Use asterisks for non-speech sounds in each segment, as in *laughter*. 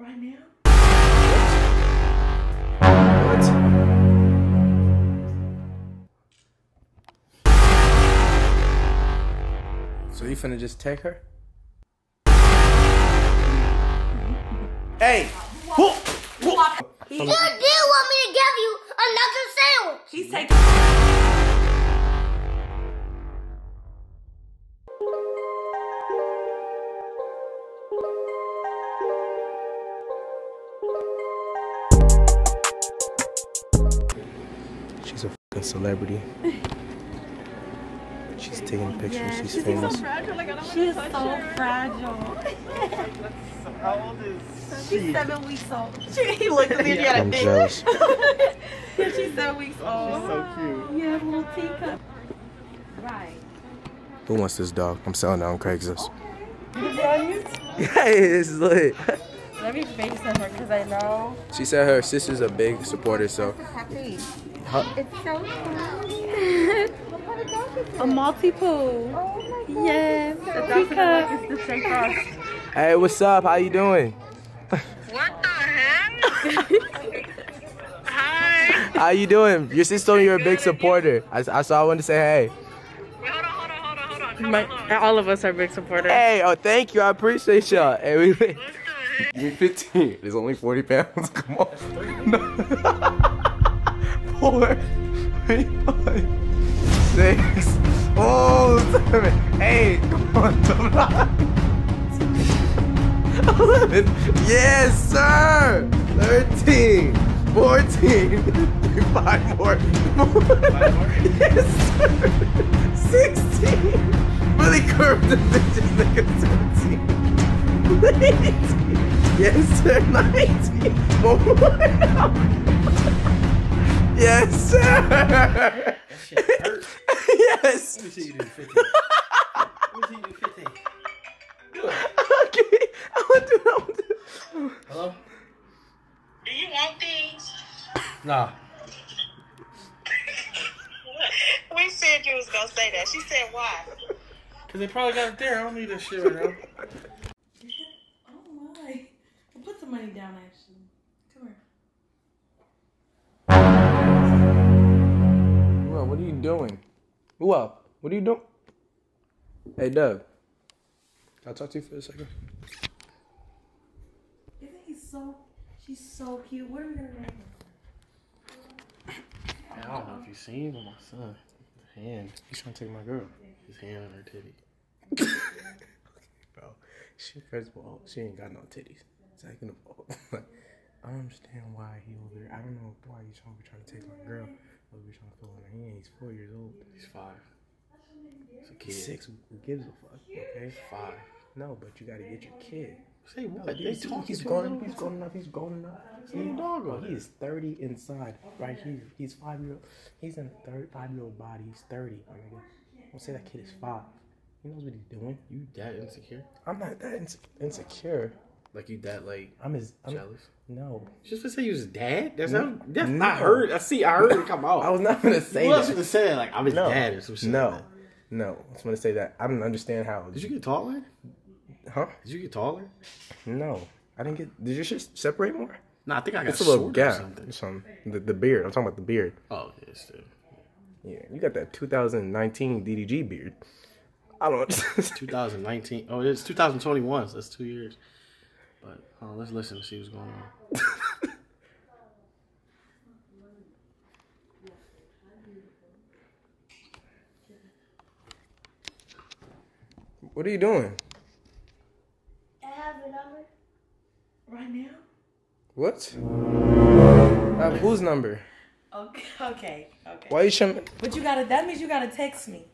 Right now? What? So you finna just take her? Hey! Whoa! Whoa! You did want me to give you another sandwich. He's taking. A celebrity. She's taking pictures. she's famous. She's so fragile. *laughs* How old is she? *laughs* *laughs* She's seven weeks oh, old. She, he looked at me and she had a I'm jealous. Yeah, she's seven weeks old. so cute. Yeah, little teacup. Right. Who wants this dog? I'm selling it on Craigslist. Hey, this is lit. Let me babysit her because I know. She said her sister's a big supporter, so Happy. Huh? It's so fun. A multi pool. poo. Yes. A teacup. It's Deshae Frost. Hey, what's up? How you doing? What the heck? *laughs* Hi. How you doing? Your sister told me you're a big supporter. I, I so I wanted to say hey. Wait, hold on, hold on, hold on, hold on. Come My, on, all of us are big supporters. Hey, oh thank you. I appreciate y'all. Hey, we, What the heck? Give me 15. There's only 40 pounds. *laughs* Come on. *laughs* Four, three, five, six, oh, seven, eight, come on, double nine. 11. Yes, sir. 13, 14, five more. Yes, sir. 16. Really curved the bitches, nigga. 17. 18. Yes, sir. 19. One more. Yes, *laughs* sir. yes. Let me see you do 50. Let me see you do 50. Okay. I want to. I want to. Hello? Do you want these? Nah. *laughs* We said you was gonna say that. She said why? Cause they probably got it there. I don't need that shit right now. Oh my. I'll put the money down actually. Come here. What are you doing? Who up? What are you doing? Hey, Doug. Can I talk to you for a second? Isn't he so? She's so cute. What are we gonna name her? I don't know if you seen but my son. His hand. He's trying to take my girl. His hand on her titty. *laughs* Bro, she, first of all, she ain't got no titties. Second of all, *laughs* I don't understand why he over there. I don't know why he's trying, trying to take my girl. Over here trying to fill in her hand. He's four years old. He's five. He's a kid. Six. Who gives a fuck? Okay. Five. No, but you gotta get your kid. Say what? They They talking he's to grown. He's grown enough. He's grown enough. Little dog Bro, over oh, he is thirty inside, right here. He's five year old. He's in a third five year old body. He's thirty. My nigga. Don't say that kid is five. He knows what he's doing. You that insecure? I'm not that inse- insecure. Like you that like I'm his. I'm, jealous? No, Just to say you was dad? That's No. not. That's No. I heard. I see. I heard it come out. *laughs* I was not gonna say You was that. gonna say like I'm his No, dad or some shit. no, like no. I was gonna say that. I don't understand how. Did you get taller? Huh? Did you get taller? No, I didn't get. Did your shit separate more? No, I think I got It's a little shorter or gap. something. The, the beard. I'm talking about the beard. Oh, yeah, still. Yeah, you got that 2019 DDG beard. I don't. *laughs* 2019. Oh, it's 2021. So that's two years. But uh, let's listen to see what's going on. *laughs* what are you doing? I have a number. Right now? What? Uh, whose number? Okay. Okay. Okay. Why you showing? But you gotta. That means you gotta text me.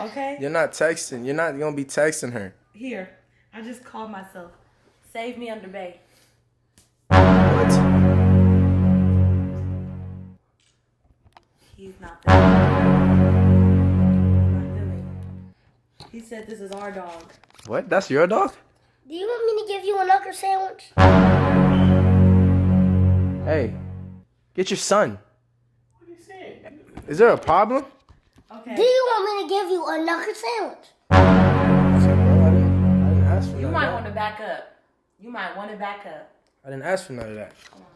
Okay. You're not texting. You're not gonna be texting her. Here. I just called myself. Save me under bay. What? He's not there. He said this is our dog. What? That's your dog? Do you want me to give you another sandwich? Hey, get your son. What are you saying? Is there a problem? Okay. Do you want me to give you another sandwich? I said, bro, I didn't, I didn't ask for You might want to back up. You might want it back up. I didn't ask for none of that. Come on.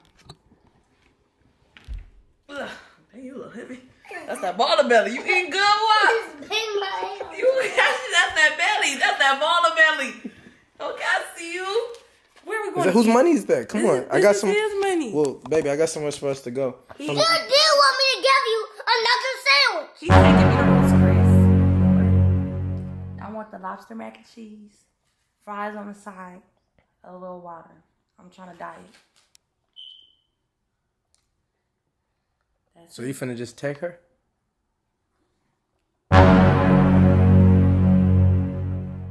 Ugh, dang, you a little heavy. *laughs* That's that baller belly. You eating good, what? Bang my head. You that's that belly. That's that baller belly. Okay, I see you. Where we Is going? that, whose money is that? Come on, I This got is some. his money. Well, baby, I got somewhere for us to go. You do want me to give you another sandwich. He's making me the most Chris. I want the lobster mac and cheese, fries on the side, a little water. I'm trying to diet. That's So you finna just take her?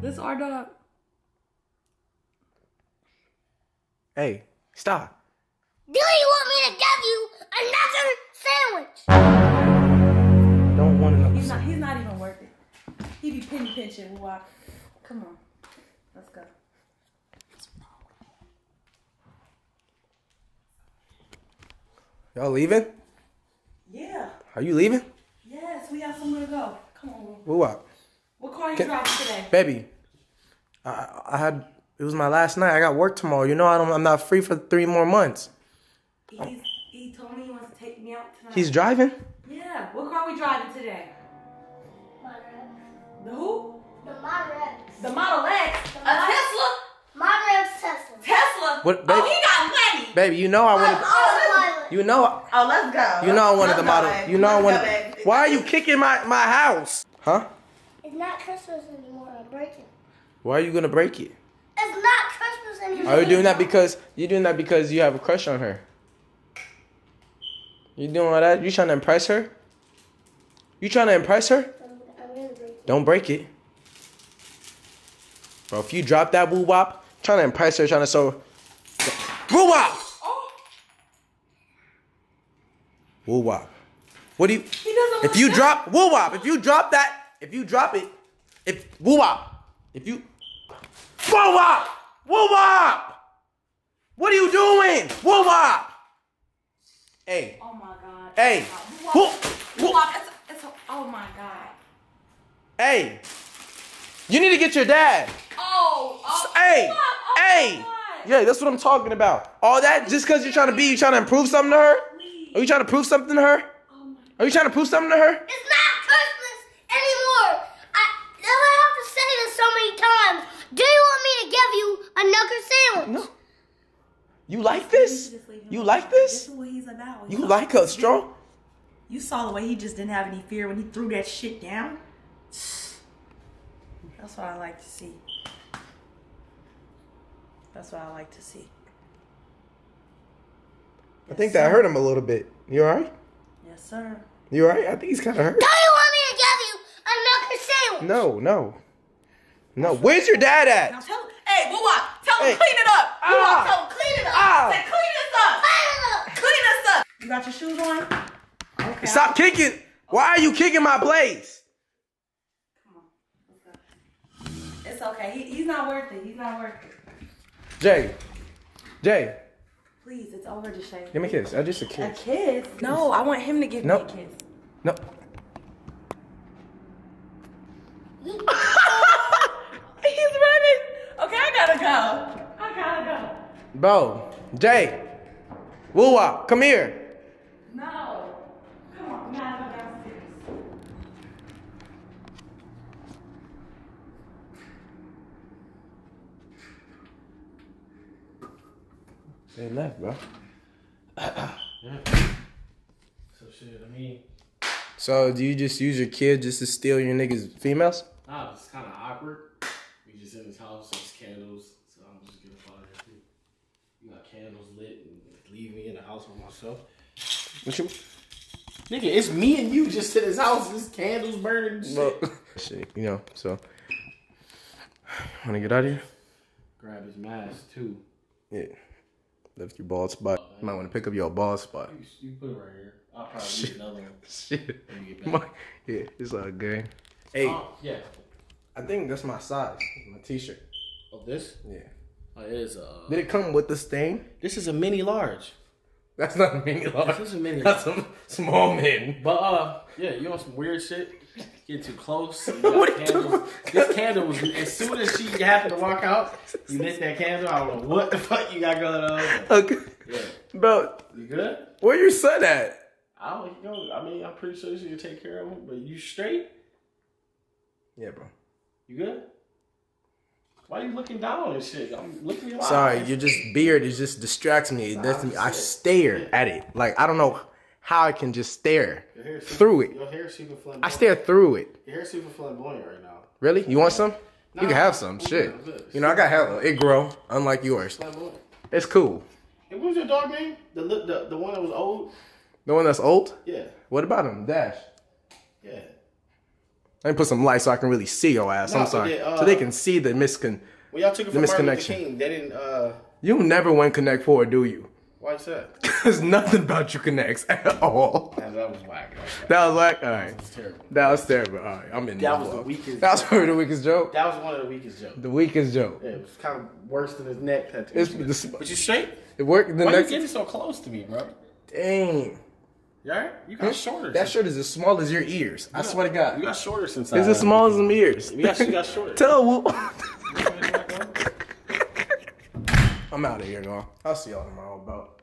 this our dog. Hey, stop. Do you want me to give you another sandwich? Don't want to He's know. not. He's not even worth it. He be penny pinching. Why? Come on, let's go. Y'all leaving? Yeah. Are you leaving? Yes, we got somewhere to go. Come on. What? what? What car are you Can- driving today? Baby, I, I had it was my last night. I got work tomorrow. You know I don't. I'm not free for three more months. He's, he told me he wants to take me out tonight. He's driving. yeah. What car are we driving today? My X. The who? The Model X. The Model X. A Tesla. Model X Tesla. Tesla. What, Oh, babe? he got money. Baby, you know I want Autopilot. You know. Oh, let's go. You know I wanted the Let's go, model. babe. You know I Let's wanted. go, babe. Why are you kicking my my house? Huh? It's not Christmas anymore. I'm breaking. Why are you gonna break it? It's not Christmas anymore. Are you doing that because you're doing that because you have a crush on her? You doing all that? You trying to impress her? You trying to impress her? I'm, I'm gonna break it. Don't break it. Bro, if you drop that woo wop, trying to impress her, trying to so woo wop. Oh, Woo wop. What do you if you drop woo wop, if you drop that, if you drop it, if woo wop, if you woo wop, woo wop. What are you doing? Woo wop. Hey, Oh my God. Hey. Woo, Woo- woo, wop. It's, it's, oh my God. hey. You need to get your dad. Oh. oh Hey. Oh hey. Yeah, that's what I'm talking about. All that just because you're trying to be, you trying to improve something to her? Are you trying to prove something to her? Oh. Are you trying to prove something to her? It's not Christmas anymore. I, now I have to say this so many times. Do you want me to give you another sandwich? No. You like this? You like this? This is what he's about. You like us, strong? You saw the way he just didn't have any fear when he threw that shit down. That's what I like to see. That's what I like to see. I think that hurt him a little bit. You alright? Yes, sir. You alright? I think he's kind of hurt. Do you want me to give you another sandwich? No, no. No. Where's your dad Now at? tell him, hey, Woo Wop, tell him Hey. clean it up. Woo Ah. Wop, tell him clean it up. Ah. Say clean this up. I don't. Clean this up. You got your shoes on? Okay. Stop kicking. Why are you kicking my blades? It's okay. He, he's not worth it. He's not worth it. Jay. Jay, Please, it's over, Deshae. give me a kiss. I just a kiss. A kiss. kiss? No, I want him to give Nope. me a kiss. No. *laughs* He's running. Okay, I gotta go. I gotta go. Bro, Jay. Woo wop, come here. No. Come on, we gotta go downstairs. They left, bro. So shit, I mean, So do you just use your kid just to steal your niggas' females? nah, it's kind of awkward. We just in his house, there's candles, so I'm just get up out of here too. You got candles lit and leave me in the house by myself. What you? Nigga, it's me and you just in his house. There's candles burning. and Shit. Well, shit, you know. So, wanna get out of here? Grab his mask too. Yeah. Left your bald spot. You might want to pick up your bald spot. You, you put it right here. I'll probably *laughs* need another one *laughs* Shit. when you get My- yeah, it's all good. Hey, Oh, yeah. I think that's my size. My t-shirt. Oh, this? Yeah. Oh, it is. Uh, Did it come with the stain? this is a mini large. That's not a mini large. This is a mini That's some small men. But uh, yeah, you want some weird shit. Get too close. You *laughs* What are you doing? This candle was as soon as she happened to walk out, you lit that candle. I don't know what the fuck you got going on. Okay. Yeah, Bro, you good? where your son at? I don't you know. I mean, I'm pretty sure she can take care of him. But you straight? Yeah, bro. You good? Why are you looking down and shit? I'm looking at your Sorry, eyes. your just beard it just distracts me. It doesn't I stare at it. Like I don't know how I can just stare Your hair's super- through it. Your hair's super flamboyant. I stare through it. Your hair's super flamboyant right now. Really? You want some? You can have some. Shit. You know I got hella. It grow, unlike yours. Flamboyant. It's cool. Hey, what was your dog name? The the the one that was old. The one that's old. Yeah, What about him? Dash. yeah. Let me put some light so I can really see your ass. No, I'm sorry. they, uh, so they can see the miscon. When y'all took it The from Luther misconnection. King, they didn't. uh You never went Connect Four, do you? Why is that? *laughs* There's nothing about you connects at all. Man, that was whack. That was, whack. Like, all right. That was terrible. That was terrible. All right, I'm in. That this was the weakest- That was probably the weakest joke. That was one of the weakest jokes. The weakest joke. Yeah, it was kind of worse than his neck tattoo. It's the, but you straight? it worked. The Why next you getting so close to me, bro? dang. You alright? You got shorter. That since- shirt is as small as your ears. I swear to God. You God. got shorter since. It's I- as small as them ears. You actually got shorter. *laughs* Tell Woo. *laughs* I'm out of here, y'all. I'll see y'all tomorrow about.